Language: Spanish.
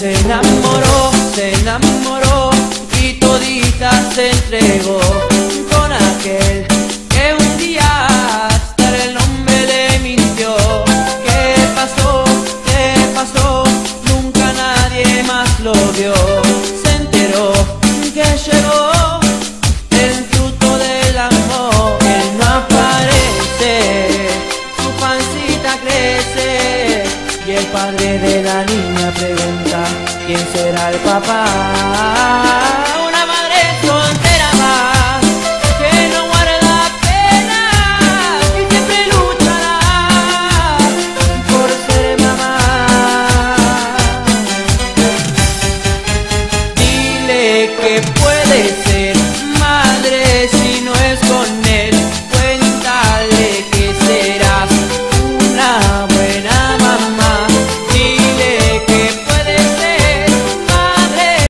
se enamoró, se enamoró y todita se entregó con aquel que un día hasta el nombre le mintió. ¿Qué pasó? ¿Qué pasó? Nunca nadie más lo vio. Se enteró que llegó. El fruto del amor, él no aparece, su pancita crece y el padre de la quién será el papá. Una madre soltera más que no guarda pena y siempre luchará por ser mamá. Dile que puede